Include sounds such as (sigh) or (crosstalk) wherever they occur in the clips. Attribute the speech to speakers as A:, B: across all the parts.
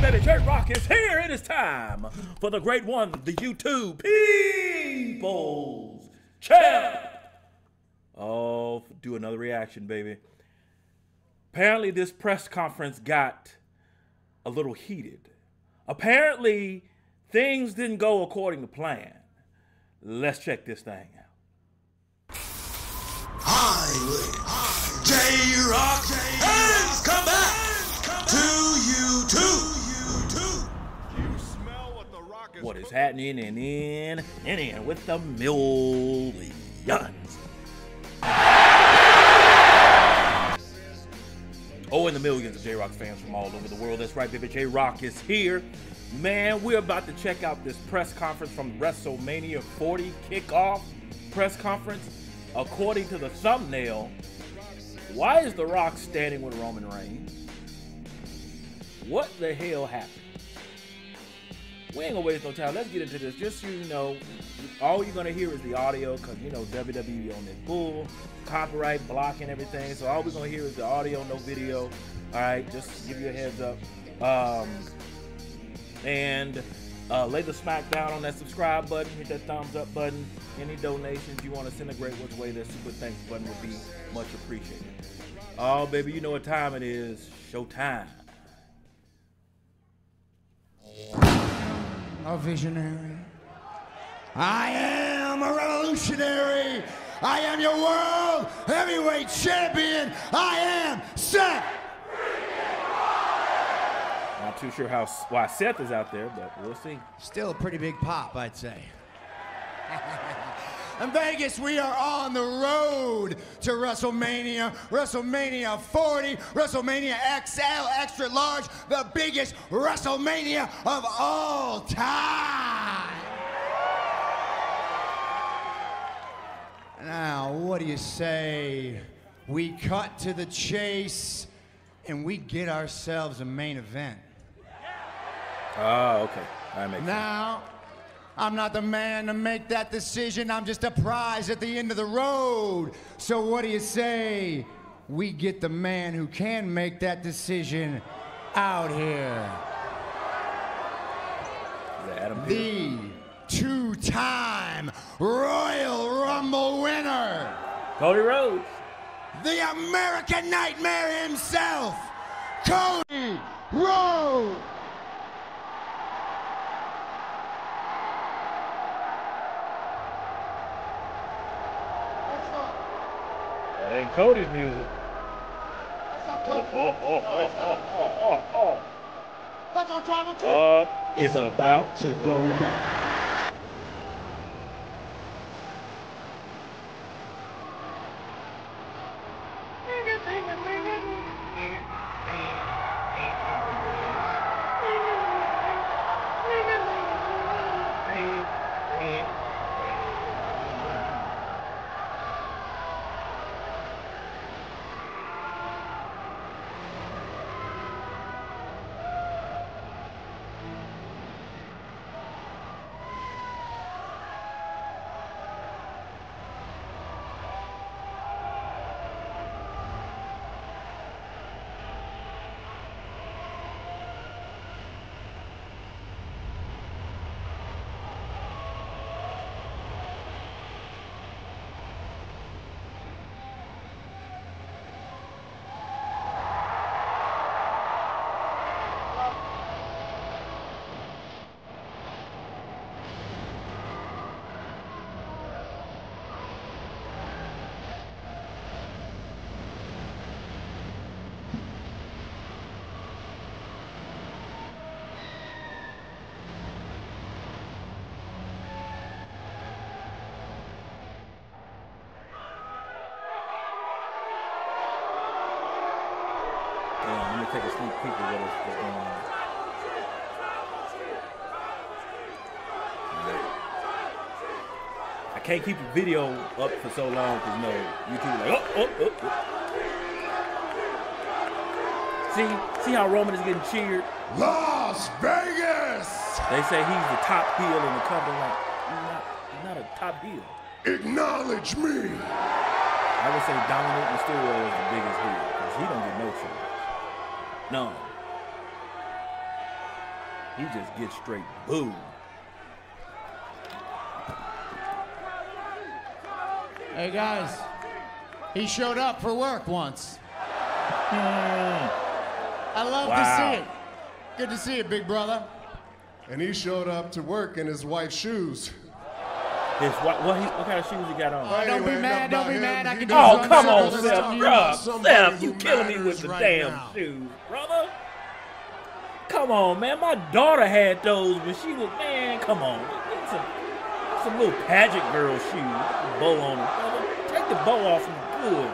A: baby. J Rock is here. It is time for the great one, the YouTube People's Champ. Oh, do another reaction, baby. Apparently, this press conference got a little heated. Apparently, things didn't go according to plan. Let's check this thing out.
B: Highway. J Rock has come back to
A: What is happening and in and in with the millions. Oh, and the millions of J Rock fans from all over the world. That's right, baby. J Rock is here. Man, we're about to check out this press conference from WrestleMania 40 kickoff press conference. According to the thumbnail, why is The Rock standing with Roman Reigns? What the hell happened? We ain't gonna waste no time. Let's get into this. Just so you know, all you're gonna hear is the audio, cause you know WWE on this bull, copyright blocking everything. So all we're gonna hear is the audio, no video. All right, just give you a heads up. Um, and uh, lay the smack down on that subscribe button, hit that thumbs up button. Any donations you want to send a great way, that super thanks button would be much appreciated. Oh, baby, you know what time it is. Showtime.
C: A visionary. I am a revolutionary. I am your world heavyweight champion. I am Seth.
A: Not too sure how why Seth is out there, but we'll see.
C: Still a pretty big pop, I'd say. (laughs) In Vegas, we are on the road to WrestleMania, WrestleMania 40, WrestleMania XL, extra large, the biggest WrestleMania of all time. Now, what do you say? We cut to the chase and we get ourselves a main event.
A: Oh, okay. That makes
C: Now, I'm not the man to make that decision. I'm just a prize at the end of the road. So what do you say? We get the man who can make that decision out here.
A: sense. Is that Adam
C: The two-time Royal Rumble winner,
A: Cody Rhodes.
C: the American Nightmare himself, Cody Rhodes.
A: Ain't Cody's music. Uh, it's about to go down. Yeah, let me take a sneak peek of what is going on. I can't keep the video up for so long because no, YouTube like oh, oh, oh, oh. See, see how Roman is getting cheered.
C: Las Vegas!
A: They say he's the top heel in the company. Like he's not, he's not a top heel.
C: Acknowledge me!
A: I would say Dominik Mysterio is the biggest heel because he don't get no chance. No. He just gets straight booed.
C: Hey guys, he showed up for work once. (laughs) I love
A: Wow.
C: to see it. Good to see you, big brother.
D: And he showed up to work in his wife's shoes.
A: His what? What, he, what kind of shoes he got on?
C: Oh, don't be mad, don't be
D: about
C: mad. I can
D: does
A: Oh, come on,
C: circles
A: Seth,
C: around you.
A: Seth, you
D: who
A: killing me with the
D: right
A: damn
D: now.
A: shoes, brother. Come on, man. My daughter had those when she was, man, come on. Get some, some little pageant girl shoes. Bow on them, brother. Take the bow off them good.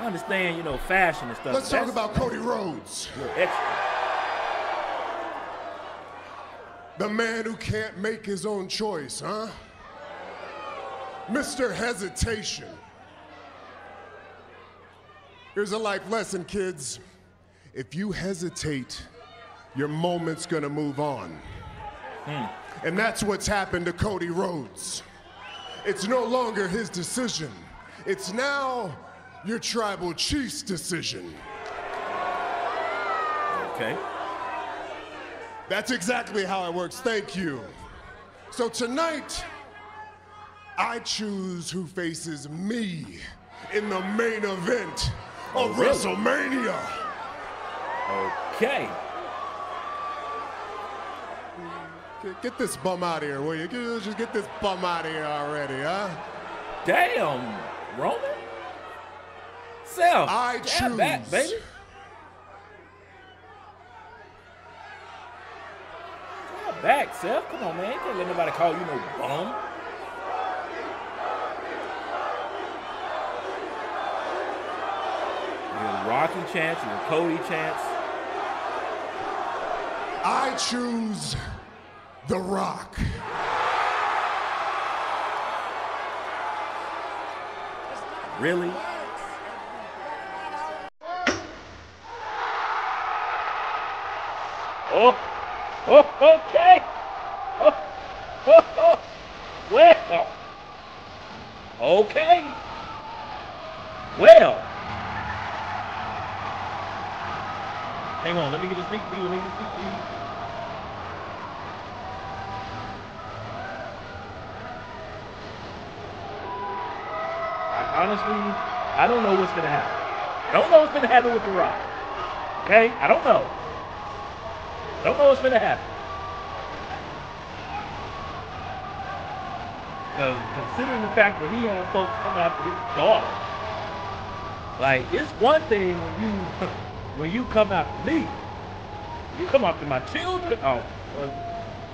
A: I understand, you know, fashion and stuff.
D: Let's talk about Cody Rhodes,
A: a extra.
D: The man who can't make his own choice, huh? Mr. Hesitation. Here's a life lesson, kids. If you hesitate, your moment's gonna move on. Hmm. And that's what's happened to Cody Rhodes. It's no longer his decision, it's now your tribal chief's decision.
A: Okay.
D: That's exactly how it works. Thank you. So tonight, I choose who faces me in the main event of
A: Oh, really?
D: WrestleMania.
A: Okay.
D: Get, this bum out of here, will you? Just get this bum out of here already, huh?
A: Damn, Roman. Seth,
D: I
A: back,
D: choose.
A: baby. Back, Seth. Come on, man. You can't let nobody call you no bum. Your Rocky chance, your Cody chance.
D: I choose The Rock.
A: Really? Oh, oh, okay. Oh, oh, oh. Well, okay. Well, hang on. Let me get a sneak peek. Let me get a sneak peek. I, honestly, I don't know what's gonna happen. I don't know what's gonna happen with The Rock. Okay, I don't know. Don't know what's gonna happen. Uh, considering the fact that he has folks coming after his daughter, like it's one thing when you (laughs) when you come after me, you come after my children. Oh,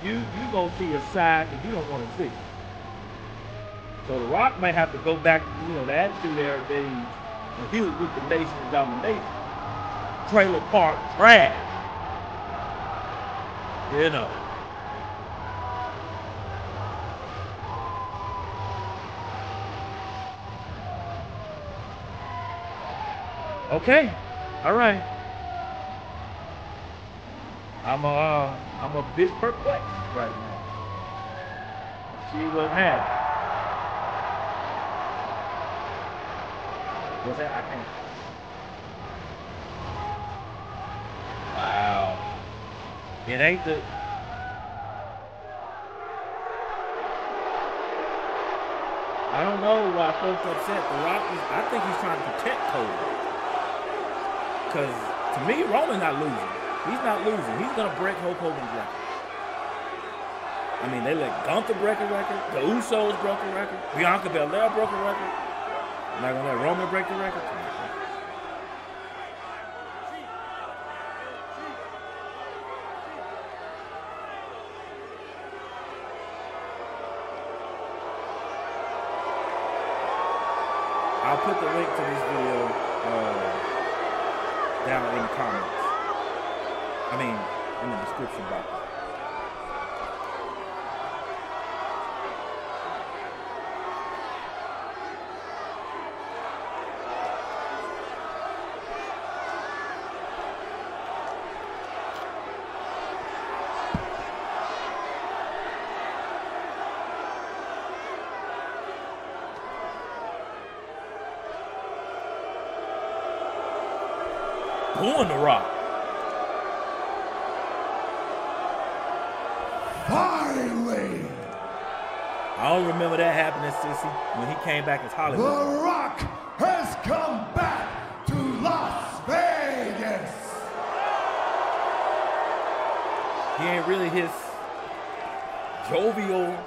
A: you you gonna see a side that you don't want to see. So The Rock might have to go back, you know, the Attitude Era days when he was with the Nation of Domination. Trailer Park Trash. You know. Okay. All right. I'm a, uh, I'm a bit perplexed right now. See what happens. What's that? I can't. Wow. It ain't the. I don't know why folks upset. The Rock is, I think he's trying to protect Cody. Because to me, Roman's not losing. He's not losing. He's going to break Hulk Hogan's record. I mean, they let Gunther break a record. The Usos broke a record. Bianca Belair broke a record. I'm not going to let Roman break the record. Booing the rock.
E: finally,
A: I don't remember that happening, Sissy, when he came back as Hollywood.
E: The Rock has come back to Las Vegas.
A: He ain't really his jovial,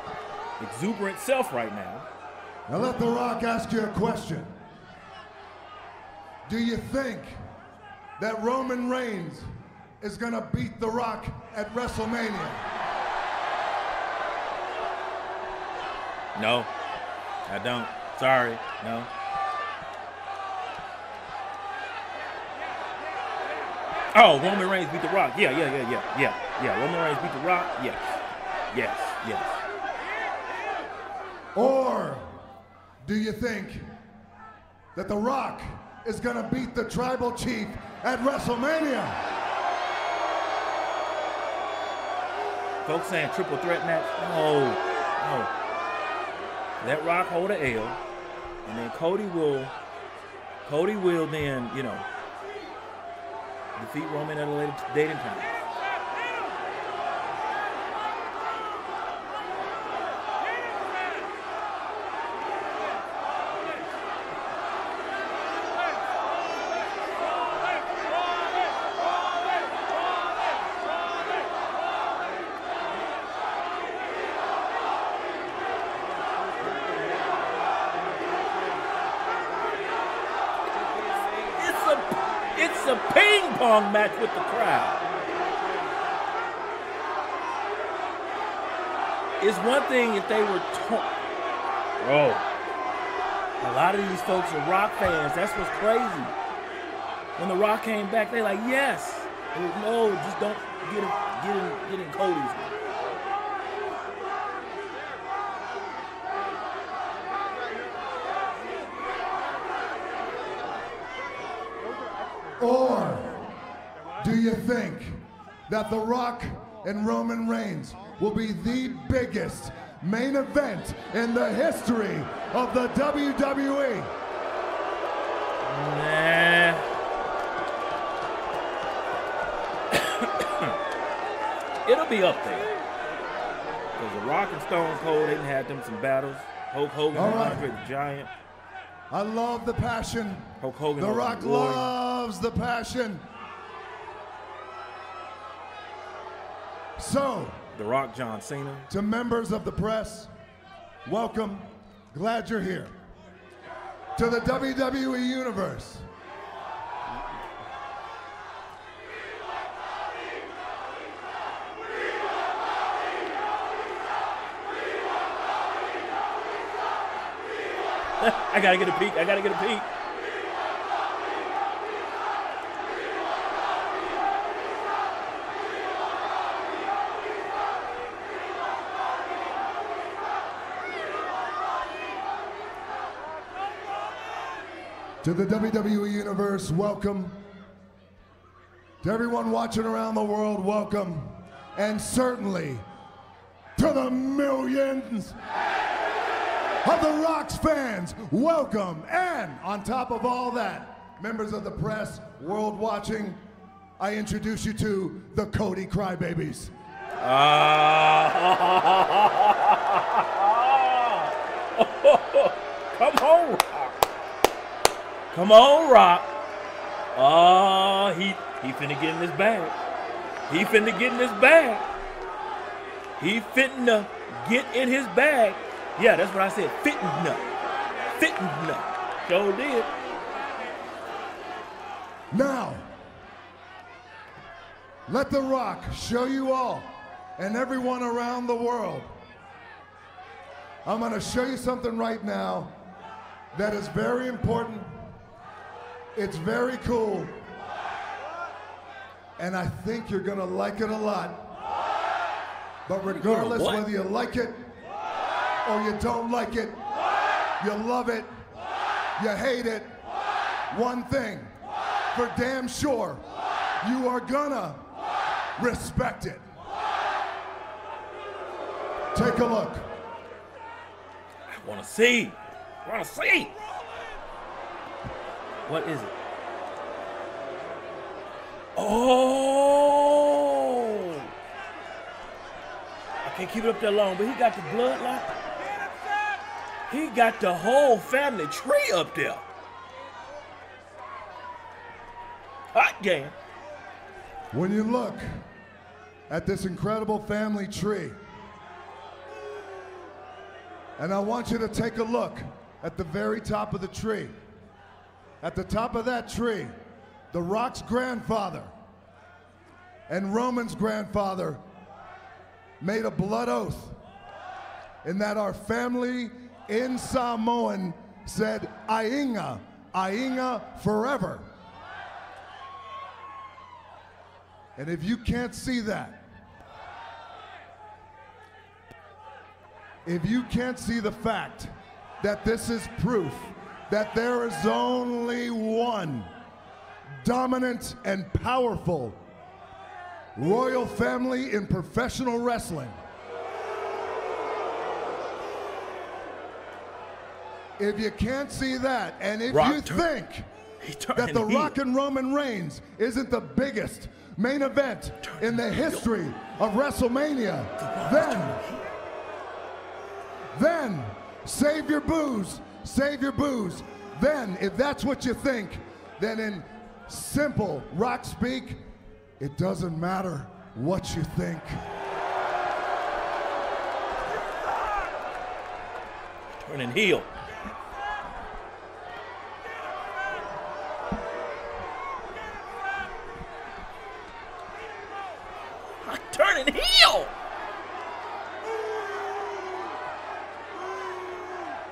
A: exuberant self right now.
E: Now let The Rock ask you a question. Do you think that Roman Reigns is going to beat The Rock at WrestleMania?
A: No, I don't. Sorry, no. Oh, Roman Reigns beat The Rock. Yeah, yeah, yeah, yeah, yeah, yeah. Roman Reigns beat The Rock. Yes, yes, yes.
E: Or do you think that The Rock is going to beat the tribal chief at WrestleMania?
A: Folks saying triple threat match. No, no. Let Rock hold a L, and then Cody will. Cody will then, you know, defeat Roman at a later date and time. It's a it's a ping pong match with the crowd. It's one thing if they were to- Bro. A lot of these folks are rock fans. That's what's crazy. When the rock came back, they like, yes. No, just don't get in, get in, get in Cody's.
E: Or do you think that The Rock and Roman Reigns will be the biggest main event in the history of the? WWE?
A: Nah. (coughs) It'll be up there. Because The Rock and Stone Cold didn't have them some battles. Hulk Hogan
E: All
A: and
E: right.
A: Andre the Giant.
E: I love the passion.
A: Hulk Hogan
E: The Rock loves the passion. So,
A: The Rock, John Cena.
E: to members of the press, welcome. Glad you're here. To the WWE Universe.
A: I gotta get a peek. I gotta get a peek.
E: To the WWE Universe, welcome. To everyone watching around the world, welcome. And certainly to the millions of the Rocks fans, welcome. And on top of all that, members of the press, world watching, I introduce you to the Cody Crybabies. Ah. (laughs)
A: Come on. Come on, Rock. Oh, he he finna get in this bag. He finna get in this bag. He finna get in his bag. Yeah, that's what I said. Fitting nut. Sure did.
E: Now, let The Rock show you all and everyone around the world. I'm going to show you something right now that is very important. It's very cool. And I think you're going to like it a lot. But regardless whether you like it or you don't like it, you love it, you hate it, one thing for damn sure, you are gonna respect it. Take a look.
A: I wanna see. I wanna see. What is it? Oh! I Can't keep it up there long, but he got the bloodline. He got the whole family tree up there. Hot game.
E: When you look at this incredible family tree, and I want you to take a look at the very top of the tree. At the top of that tree, The Rock's grandfather and Roman's grandfather made a blood oath in that our family in Samoan said, Ainga, Ainga forever. And if you can't see that, if you can't see the fact that this is proof that there is only one dominant and powerful royal family in professional wrestling. If you can't see that, and if
A: Rock
E: you think that The. Rock and Roman Reigns isn't the biggest main event in the history of WrestleMania, then, then save your booze, save your booze. Then, if that's what you think, then in simple rock speak, it doesn't matter what you think.
A: Turning heel.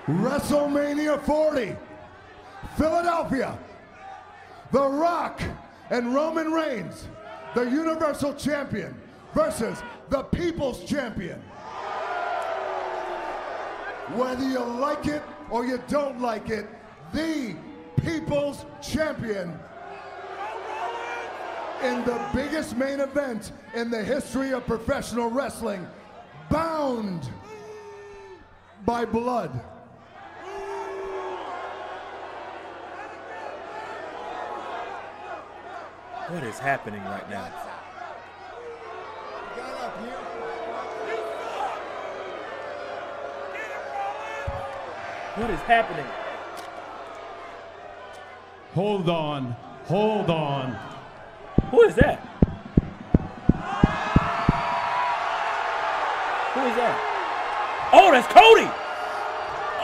E: WrestleMania 40, Philadelphia. The Rock and Roman Reigns, the Universal Champion, versus the People's Champion. Whether you like it or you don't like it, the People's Champion in the biggest main event in the history of professional wrestling, bound by blood.
A: What is happening right now? What is happening?
F: Hold on. Hold on.
A: Who is that? Who is that? Oh, that's Cody.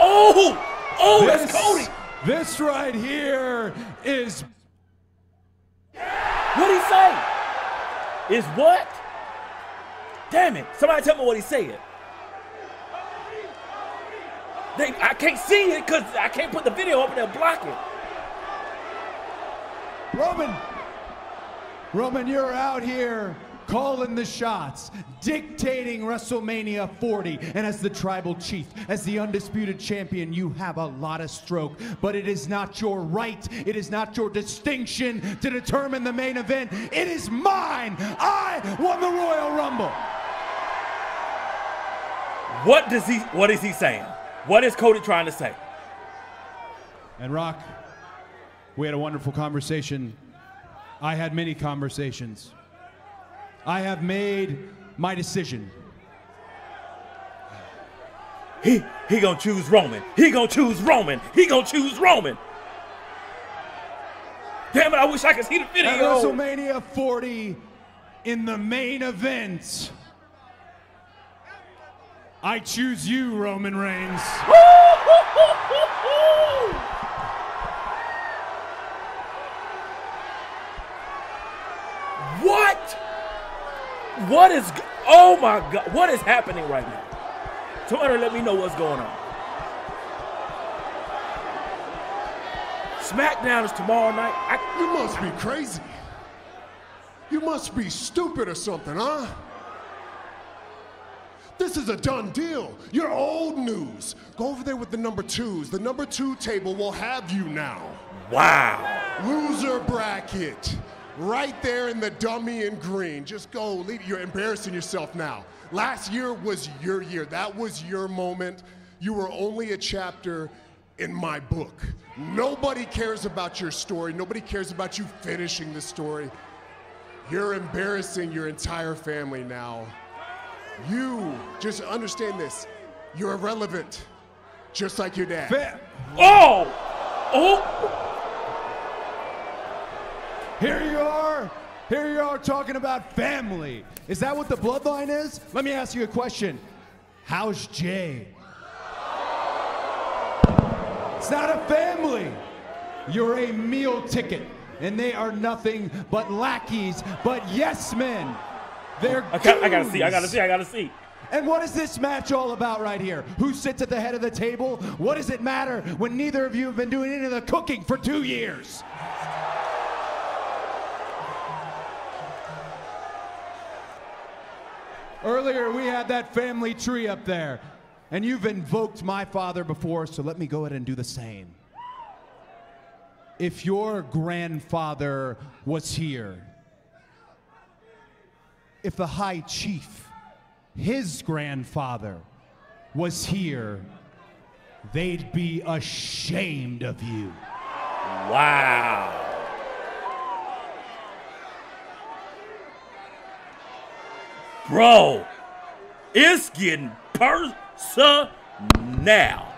A: Oh, oh, that's Cody.
F: This right here is
A: What'd he say? Is what? Damn it. Somebody tell me what he said. They, I can't see it because I can't put the video up and they'll block it.
F: Roman. Roman, you're out here calling the shots, dictating WrestleMania 40. And as the tribal chief, as the undisputed champion, you have a lot of stroke. But it is not your right, it is not your distinction to determine the main event. It is mine. I won the Royal Rumble.
A: What does he what is he saying? What is Cody trying to say?
F: And Rock, we had a wonderful conversation. I had many conversations. I have made my decision.
A: He he gonna choose Roman. He gonna choose Roman. He gonna choose Roman. Damn it, I wish I could see the video. At.
F: WrestleMania 40, in the main event, I choose you, Roman Reigns.
A: What is oh my god, what is happening right now? Somebody let me know what's going on. SmackDown is tomorrow night. I,
D: You must be crazy. You must be stupid or something, huh? This is a done deal. You're old news. Go over there with the number twos. The number two table will have you now.
A: wow.
D: Loser bracket. Right there in the dummy in green. Just go. Leave. You're embarrassing yourself now. Last year was your year. That was your moment. You were only a chapter in my book. Nobody cares about your story. Nobody cares about you finishing the story. You're embarrassing your entire family now. You just understand this. You're irrelevant, just like your dad.
F: Fa-
A: Oh! Oh!
F: Here you are. Here you are talking about family. Is that what the bloodline is? Let me ask you a question. How's Jay? It's not a family. You're a meal ticket, and they are nothing but lackeys, but yes men. They're
A: I, got, I gotta see, I gotta see, I gotta see.
F: And what is this match all about right here? Who sits at the head of the table? What does it matter when neither of you have been doing any of the cooking for two years? Earlier, we had that family tree up there, and you've invoked my father before, so let me go ahead and do the same. If your grandfather was here, if the high chief, his grandfather, was here, they'd be ashamed of you.
A: Wow. Bro, it's getting personal. Now.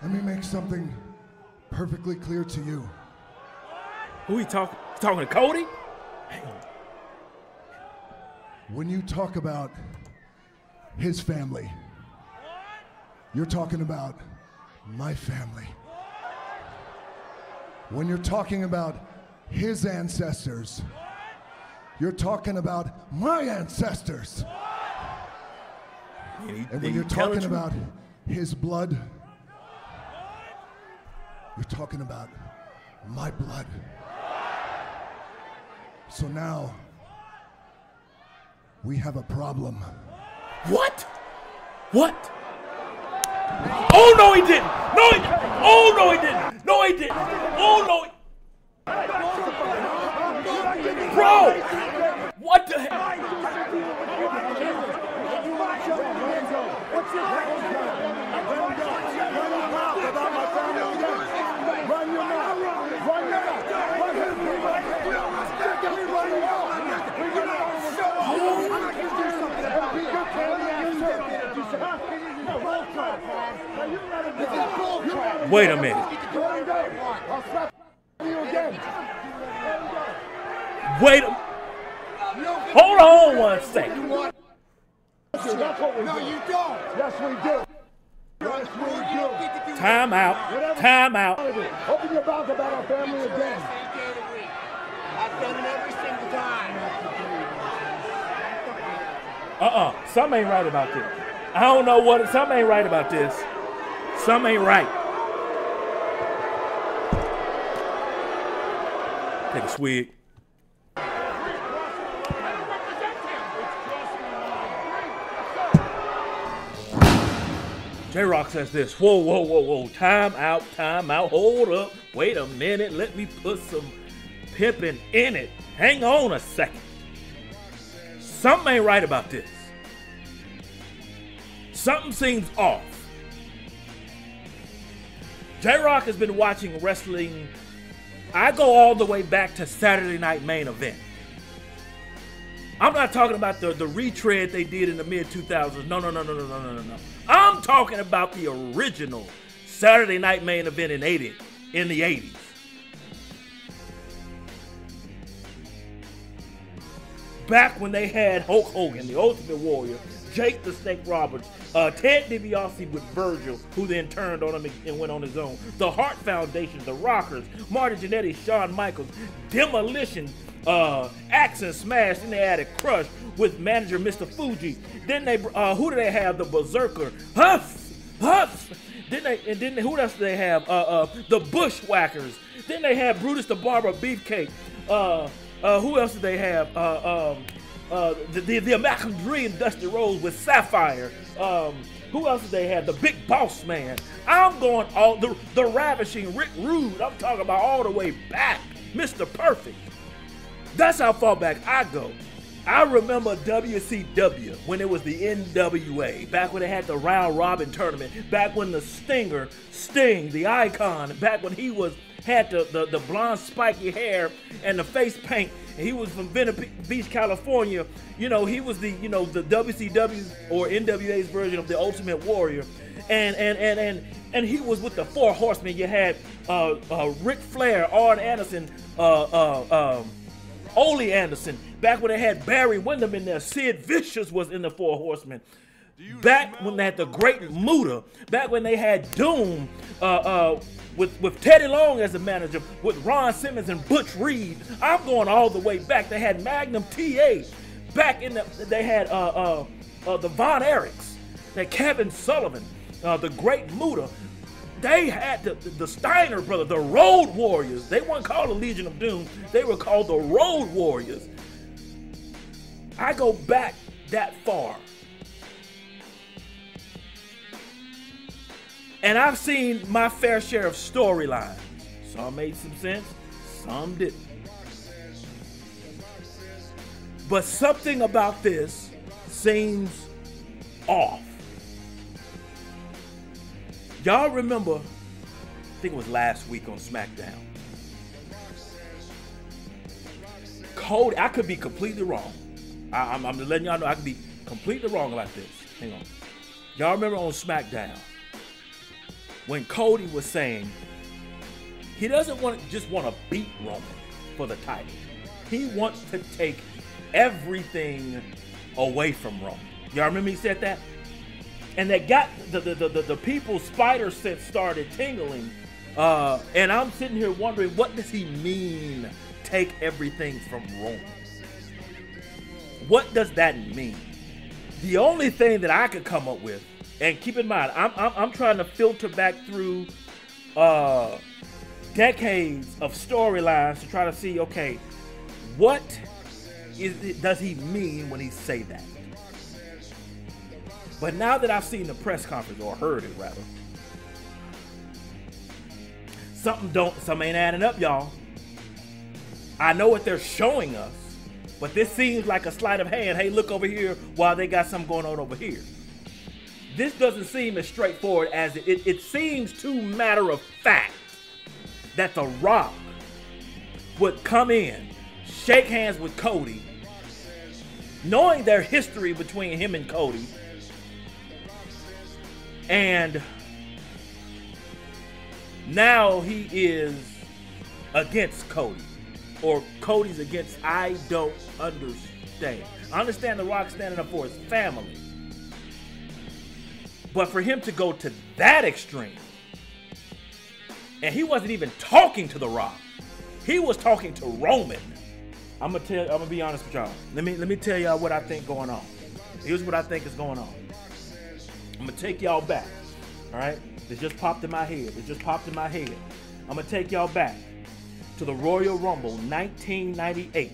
E: Let me make something perfectly clear to you.
A: Who he talking? Talking to Cody?
E: When you talk about his family, you're talking about my family. When you're talking about his ancestors, you're talking about my ancestors. And when you're talking about his blood, you're talking about my blood. So now, we have a problem.
A: What? What? Oh no, he didn't. No, he. didn't. Oh no, he didn't. No, he didn't. Oh no. He... Bro, what the heck? Wait a minute. Wait a. Hold on one second.
C: No, you don't.
E: Yes, we do. Yes, we do.
A: Time out. Time out.
E: Open your mouth about our family again.
C: I've done it every single time.
A: Uh-uh. Something ain't right about this. I don't know what. Something ain't right about this. Something ain't right. Take a swig. J Rock says this. Whoa, whoa, whoa, whoa. Time out, time out. Hold up. Wait a minute. Let me put some pimping in it. Hang on a second. Something ain't right about this. Something seems off. J Rock has been watching wrestling. I go all the way back to Saturday Night Main Event. I'm not talking about the, the retread they did in the mid 2000s. No, no, no, no, no, no, no, no. I'm talking about the original Saturday Night Main Event in 80, in the 80s. Back when they had Hulk Hogan, the Ultimate Warrior, Jake the Snake Roberts, uh, Ted DiBiase with Virgil, who then turned on him and went on his own. The Hart Foundation, the Rockers, Marty Jannetty, Shawn Michaels, Demolition, uh, Axe and Smash. Then they added Crush with manager Mr. Fuji. Then they, uh, who do they have? The Berzerker, Huff, Huff. Then they, and then who else do they have? Uh, uh, the Bushwhackers. Then they had Brutus the Barber Beefcake. Uh, uh, who else did they have? Uh, um, uh, the, the, American Dream, Dusty Rhodes with Sapphire. Um, who else did they have? The Big Boss Man. I'm going all the the ravishing Rick Rude. I'm talking about all the way back, Mr. Perfect. That's how far back I go. I remember WCW when it was the NWA, back when they had the round robin tournament, back when the Stinger, Sting, the icon, back when he was had the, the, the blonde spiky hair and the face paint, he was from Venice Beach, California. You know, he was the, you know, the WCW's or NWA's version of the Ultimate Warrior. And and and and and he was with the four horsemen. You had uh, uh, Ric Flair, Arn Anderson, uh, uh, um, Ole Anderson. Back when they had Barry Windham in there, Sid Vicious was in the Four Horsemen. Back when they had the Great Muta. Back when they had Doom uh, uh, with with Teddy Long as a manager, with Ron Simmons and Butch Reed. I'm going all the way back. They had Magnum TA. Back in the they had uh, uh, uh, the Von Erichs. Had Kevin Sullivan, uh, the Great Muta they had the, the Steiner brothers, the Road Warriors. They weren't called the Legion of Doom, they were called the Road Warriors. I go back that far. And I've seen my fair share of storylines. Some made some sense, some didn't. But something about this seems off. Y'all remember, I think it was last week on SmackDown. Cody, I could be completely wrong. I, am letting y'all know I could be completely wrong about this. Hang on. Y'all remember on SmackDown when Cody was saying he doesn't want just want to beat Roman for the title. He wants to take everything away from Roman. Y'all remember he said that? and that got the the, the, the, people's spider sense started tingling. Uh, and I'm sitting here wondering, what does he mean? Take everything from Rome. What does that mean? The only thing that I could come up with, and keep in mind, I'm I'm, I'm trying to filter back through uh, decades of storylines to try to see, okay, what is, does he mean when he say that? But now that I've seen the press conference or heard it rather, something don't some ain't adding up, y'all. I know what they're showing us, but this seems like a sleight of hand. Hey, look over here while they got something going on over here. This doesn't seem as straightforward as it, it, it seems too matter of fact that The Rock would come in, shake hands with Cody, knowing their history between him and Cody, and now he is against Cody. Or Cody's against I don't understand. I understand The Rock standing up for his family. But for him to go to that extreme, and he wasn't even talking to The Rock. He was talking to Roman. I'm gonna tell I'm gonna be honest with y'all. Let me let me tell y'all what I think going on. Here's what I think is going on. I'm gonna take y'all back. All right, it just popped in my head. It just popped in my head. I'm gonna take y'all back to the Royal Rumble 1998.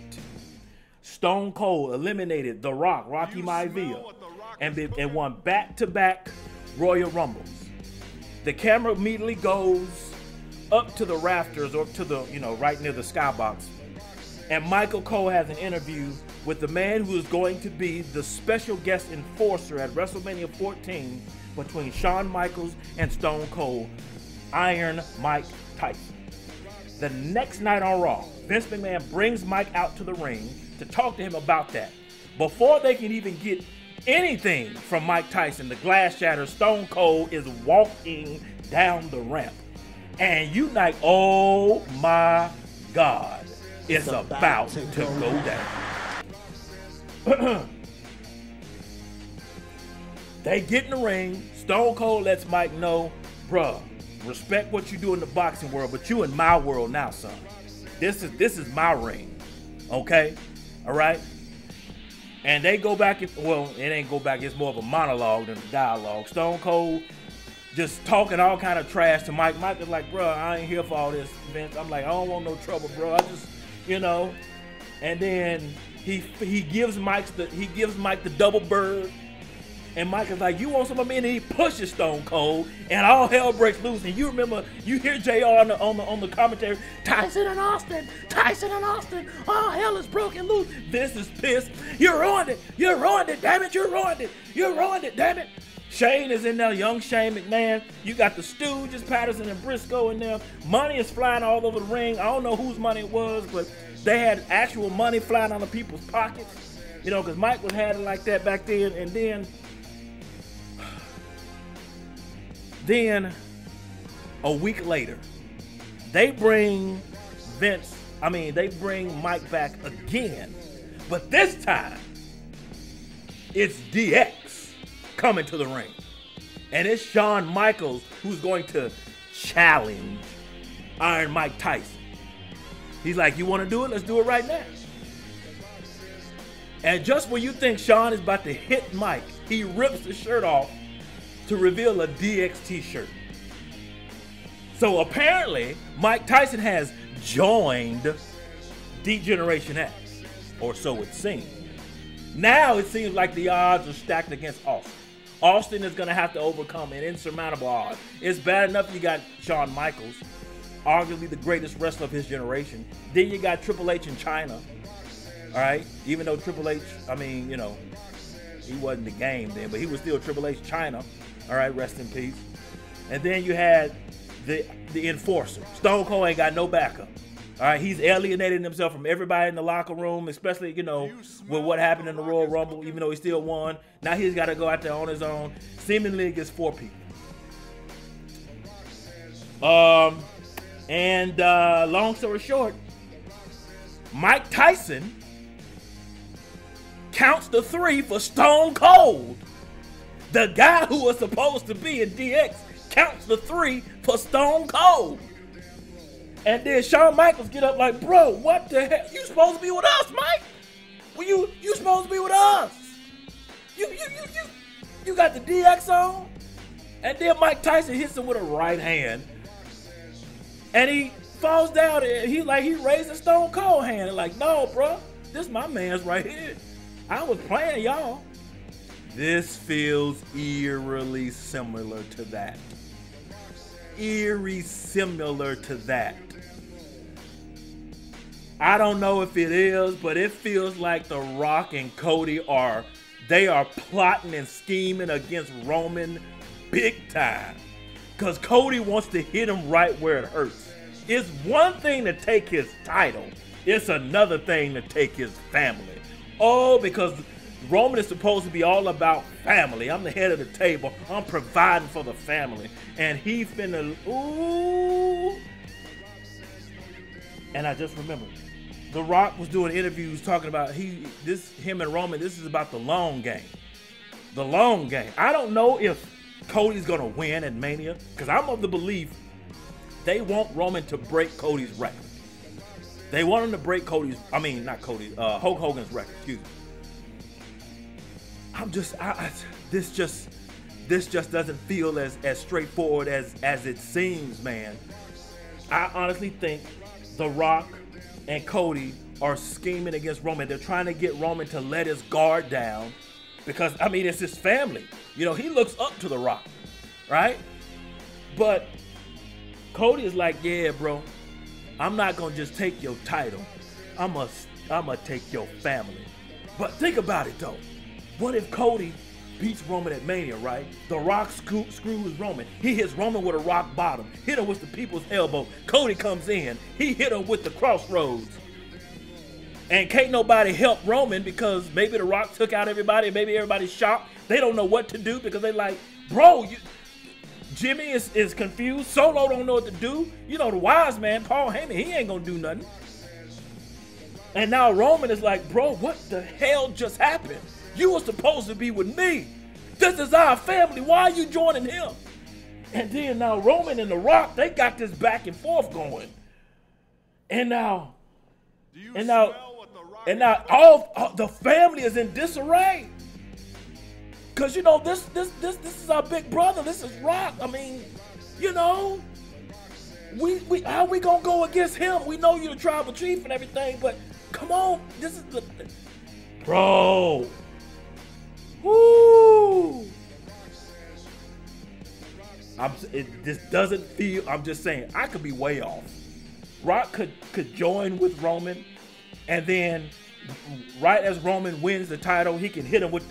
A: Stone Cold eliminated The Rock, Rocky Maivia, and, and won back-to-back Royal Rumbles. The camera immediately goes up to the rafters or to the, you know, right near the skybox. And Michael Cole has an interview with the man who is going to be the special guest enforcer at WrestleMania 14 between Shawn Michaels and Stone Cold, Iron Mike Tyson. The next night on Raw, Vince McMahon brings Mike out to the ring to talk to him about that. Before they can even get anything from Mike Tyson, the glass shatter, Stone Cold is walking down the ramp. And you like, oh my God, it's, it's about, about, to, to go down. (clears throat) they get in the ring. Stone Cold lets Mike know, bruh, respect what you do in the boxing world, but you in my world now, son. This is this is my ring. Okay? All right? And they go back, and, well, it ain't go back, it's more of a monologue than a dialogue. Stone Cold just talking all kind of trash to Mike. Mike is like, bro, I ain't here for all this, Vince. I'm like, I don't want no trouble, bro. I just, you know. And then he he gives Mike the he gives Mike the double bird, And Mike is like, "You want some of me?" And he pushes Stone Cold, and all hell breaks loose. And you remember, you hear Jr. on the on the on the commentary, Tyson and Austin, Tyson and Austin. All hell is broken loose. This is pissed. You ruined it. You ruined it. Damn it. You ruined it. You ruined it. Damn it. Shane is in there, young Shane McMahon. You got the Stooges, Patterson and Briscoe in there. Money is flying all over the ring. I don't know whose money it was, but they had actual money flying out of people's pockets. You know, because Mike was had it like that back then. And then, then a week later, they bring Vince. I mean, they bring Mike back again, but this time it's DX coming to the ring. And it's Shawn Michaels who's going to challenge Iron Mike Tyson. He's like, You want to do it? Let's do it right now. And just when you think Shawn is about to hit Mike, he rips the shirt off to reveal a DX t shirt. So apparently, Mike Tyson has joined D-Generation X, or so it seems. Now it seems like the odds are stacked against Austin. Austin is going to have to overcome an insurmountable odds. It's bad enough you got Shawn Michaels, arguably the greatest wrestler of his generation. Then you got Triple H in Chyna. All right, even though Triple H, I mean, you know, he wasn't the game then, but he was still Triple H Chyna. All right, rest in peace. And then you had the the enforcer. Stone Cold ain't got no backup. All right, he's alienating himself from everybody in the locker room, especially you know with what happened in the Royal Rumble. Even though he still won, now he's got to go out there on his own, seemingly against four people. Um, and uh, long story short, Mike Tyson counts the three for Stone Cold. The guy who was supposed to be in DX counts the three for Stone Cold. And then Shawn Michaels get up like, bro, what the hell? You supposed to be with us, Mike? Well, you you supposed to be with us. You you you you you got the DX on? And then Mike Tyson hits him with a right hand. And he falls down and he like he raised a stone cold hand and like, no, bro, this my man's right here. I was playing y'all. This feels eerily similar to that. Eerie similar to that. I don't know if it is, but it feels like The Rock and Cody are they are plotting and scheming against Roman big time. Cause Cody wants to hit him right where it hurts. It's one thing to take his title. It's another thing to take his family. Oh, because Roman is supposed to be all about family. I'm the head of the table. I'm providing for the family. And he finna ooh. And I just remembered. The Rock was doing interviews talking about he this him and Roman. This is about the long game, the long game. I don't know if Cody's gonna win at Mania because I'm of the belief they want Roman to break Cody's record. They want him to break Cody's. I mean, not Cody. Uh, Hulk Hogan's record. Excuse me. I'm just. I, I, this just. This just doesn't feel as as straightforward as as it seems, man. I honestly think The Rock and Cody are scheming against Roman. They're trying to get Roman to let his guard down because, I mean, it's his family. You know, he looks up to The Rock, right? But Cody is like, yeah, bro, I'm not to just take your title. I'm going I'm to take your family. But think about it, though. What if Cody beats Roman at Mania, right? The Rock sco- screws Roman. He hits Roman with a rock bottom, hit him with the people's elbow. Cody comes in, he hit him with the crossroads. And can't nobody help Roman because maybe The Rock took out everybody, maybe everybody's shocked. They don't know what to do because they like, bro, you, Jimmy is, is confused. Solo don't know what to do. You know, the wise man, Paul Heyman, he ain't gonna do nothing. And now Roman is like, bro, what the hell just happened? You were supposed to be with me. This is our family. Why are you joining him? And then now Roman and The Rock, they got this back and forth going. And now, and now, and now all, all the family is in disarray. Cause you know this this this this is our big brother. This is Rock. I mean, you know, we we how we gonna go against him? We know you're the tribal chief and everything, but come on, this is the bro. Woo! I'm, it just doesn't feel. I'm just saying. I could be way off. Rock could could join with Roman, and then right as Roman wins the title, he can hit him with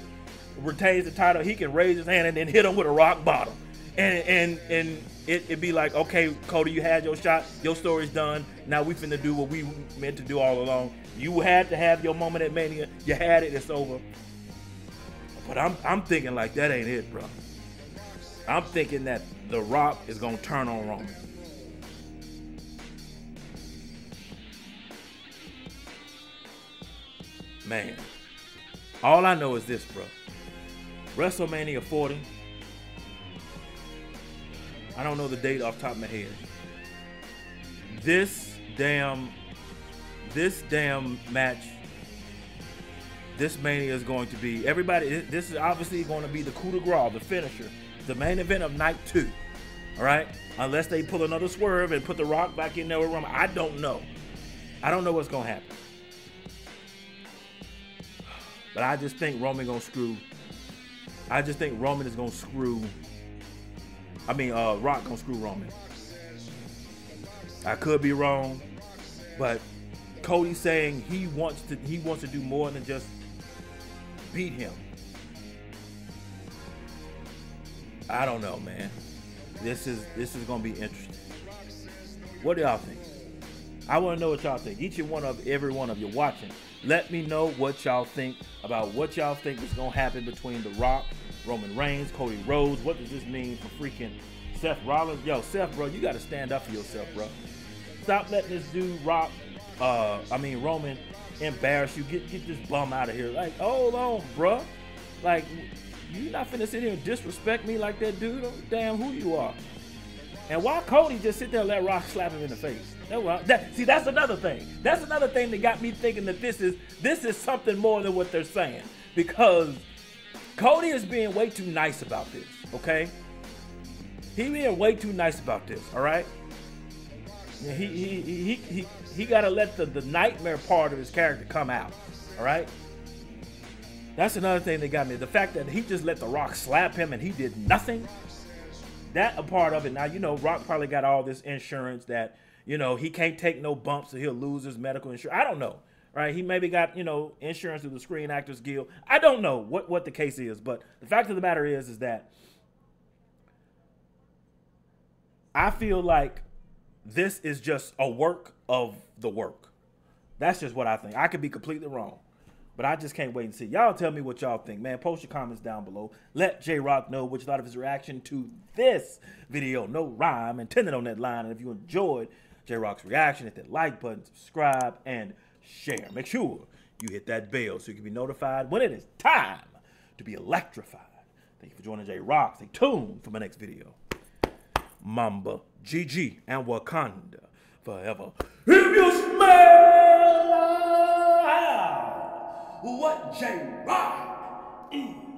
A: retains the title. He can raise his hand and then hit him with a rock bottom, and and and it, would be like, okay, Cody, you had your shot. Your story's done. Now we finna do what we meant to do all along. You had to have your moment at Mania. You had it. It's over. But I'm I'm thinking like that ain't it, bro. I'm thinking that The Rock is gonna turn on Roman. Man, all I know is this, bro. WrestleMania 40. I don't know the date off the top of my head. This damn, this damn match, this Mania is going to be everybody. This is obviously going to be the coup de grace, the finisher, the main event of night two. All right, unless they pull another swerve and put the Rock back in there with Roman. I don't know. I don't know what's gonna happen. But I just think Roman gonna screw. I just think Roman is gonna screw. I mean, uh, Rock gonna screw Roman. I could be wrong, but Cody saying he wants to he wants to do more than just beat him. I don't know, man. This is this is gonna be interesting. What do y'all think? I want to know what y'all think. Each and one of every one of you watching, let me know what y'all think about what y'all think is gonna happen between The Rock, Roman Reigns, Cody Rhodes. What does this mean for freaking Seth Rollins? Yo, Seth, bro, you gotta stand up for yourself, bro. Stop letting this dude Rock, uh, I mean Roman, embarrass you. Get get this bum out of here. Like, hold on, bro. Like, you not finna sit here and disrespect me like that, dude. Oh, damn, who you are. And why Cody just sit there and let Rock slap him in the face? That, that, see, that's another thing. That's another thing that got me thinking that this is this is something more than what they're saying. Because Cody is being way too nice about this, okay? He being way too nice about this, all right? He he he he he got to let the, the nightmare part of his character come out, all right? That's another thing that got me. The fact that he just let The Rock slap him and he did nothing that a part of it. Now you know Rock probably got all this insurance that you know he can't take no bumps or he'll lose his medical insurance. I don't know, right? He maybe got you know insurance through the Screen Actors Guild. I don't know what what the case is, but the fact of the matter is is that I feel like this is just a work of the work. That's just what I think. I could be completely wrong. But I just can't wait and see. Y'all tell me what y'all think, man. Post your comments down below. Let J-Rocc know what you thought of his reaction to this video. No rhyme intended on that line. And if you enjoyed J-Rocc's reaction, hit that like button, subscribe, and share. Make sure you hit that bell so you can be notified when it is time to be electrified. Thank you for joining J-Rocc. Stay tuned for my next video. Mamba, GG, and Wakanda forever. If you smell ah, what J-Rocc is.